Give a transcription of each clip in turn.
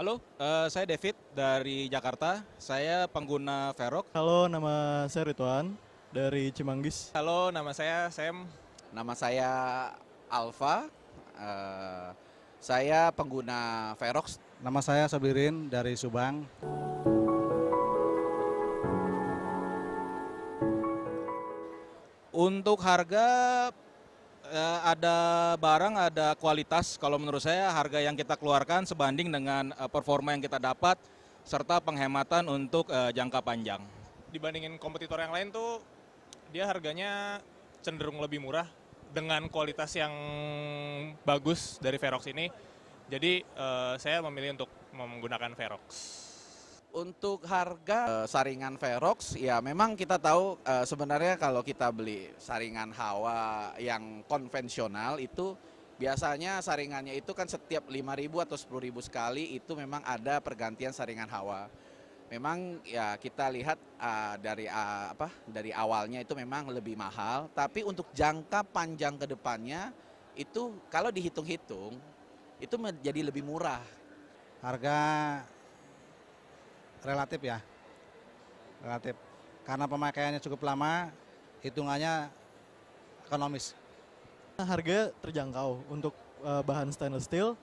Halo, eh, saya David dari Jakarta. Saya pengguna Verox. Halo, nama saya Ridwan dari Cimanggis. Halo, nama saya Sam. Nama saya Alfa. Eh, saya pengguna Verox. Nama saya Sabirin dari Subang. Untuk harga ada barang, ada kualitas. Kalau menurut saya harga yang kita keluarkan sebanding dengan eh, performa yang kita dapat serta penghematan untuk eh, jangka panjang. Dibandingin kompetitor yang lain tuh dia harganya cenderung lebih murah dengan kualitas yang bagus dari Verox ini. Jadi eh, saya memilih untuk menggunakan Verox. Untuk harga eh, saringan Verox, ya memang kita tahu eh, sebenarnya kalau kita beli saringan hawa yang konvensional itu biasanya saringannya itu kan setiap 5.000 atau 10.000 sekali itu memang ada pergantian saringan hawa. Memang ya kita lihat ah, dari apa dari awalnya itu memang lebih mahal, tapi untuk jangka panjang ke depannya itu kalau dihitung-hitung itu menjadi lebih murah. Harga relatif ya, relatif. Karena pemakaiannya cukup lama, hitungannya ekonomis. Harga terjangkau untuk eh, bahan stainless steel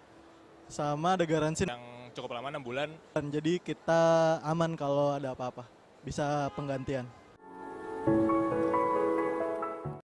sama ada garansi Yang cukup lama 6 bulan. dan jadi kita aman kalau ada apa-apa. Bisa penggantian.